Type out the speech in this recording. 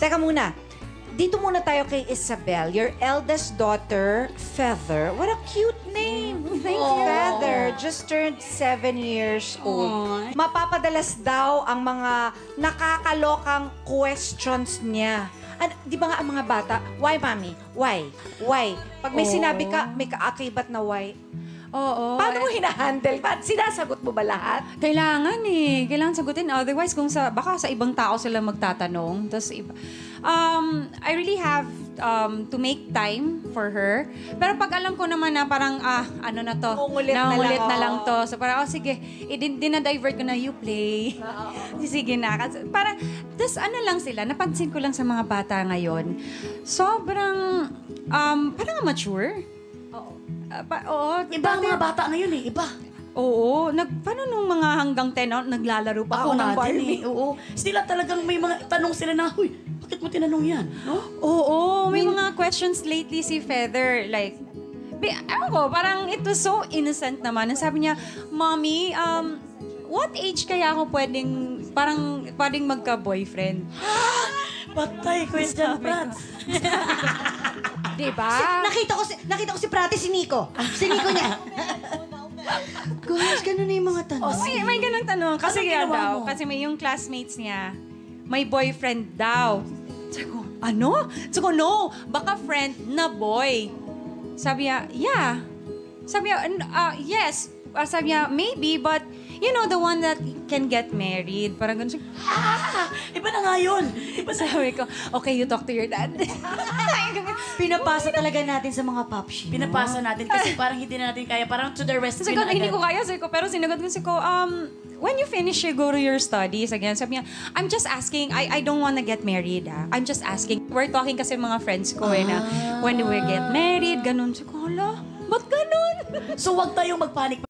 Teka muna. Dito muna tayo kay Isabel. Your eldest daughter, Feather. What a cute name. Thank you. Feather just turned seven years old. Mapapadalas daw ang mga nakakalokang questions niya. An- di ba nga ang mga bata, why, mami? Why? Why? Pag may Oo. sinabi ka, may kaakibat na why. Oo. Paano mo eh, hinahandle? Pa- Sinasagot mo ba lahat? Kailangan eh. Kailangan sagutin. Otherwise, kung sa, baka sa ibang tao sila magtatanong. Tapos, iba. Um, I really have um, to make time for her. Pero pag alam ko naman na parang, ah, ano na to? Nangungulit na lang, na oo. lang to. So parang, oh sige, idin, dinadivert ko na, you play. sige na. Parang, tas ano lang sila, napansin ko lang sa mga bata ngayon, sobrang, um, parang mature. Oo. pa, oo. Iba ang mga bata ngayon eh, iba. Oo. Nag, paano nung mga hanggang 10, oh, naglalaro pa ako, Ako ng Barbie? eh, oo. Sila talagang may mga tanong sila na, Huy, bakit mo tinanong yan? No? Oo, may mga questions lately si Feather. Like, ewan ko, parang it was so innocent naman. Ang sabi niya, Mommy, um, what age kaya ako pwedeng, parang, pwedeng magka-boyfriend? Patay, question, Prats. Diba? Nakita ko si, nakita ko si Prati, si Nico. Si Nico niya. Guys, ganun na yung mga tanong. May, may ganun tanong. Kasi kaya daw, mo? kasi may yung classmates niya, may boyfriend daw. Sabi ko, ano? Sabi ko, no, baka friend na boy. Sabi niya, yeah. Sabi niya, "N- uh, yes. Uh, sabi niya, maybe, but you know, the one that can get married. Parang ganun. Sabi ko, Ah, iba na nga yun. Iba sa... Sabi ko, okay, you talk to your dad. Pinapasa talaga natin sa mga popshi. Pinapasa natin kasi parang hindi na natin kaya. Parang to the rest Sabi ko, hindi ko kaya. Sabi ko, pero sinagot ko si ko, um, when you finish, you go to your studies again. Sabi niya, I'm just asking, I, I don't wanna get married, ah. I'm just asking. We're talking kasi mga friends ko, eh, na when we get married, ganun. Sabi ko, hala, ba't ganun? So, wag tayong magpanik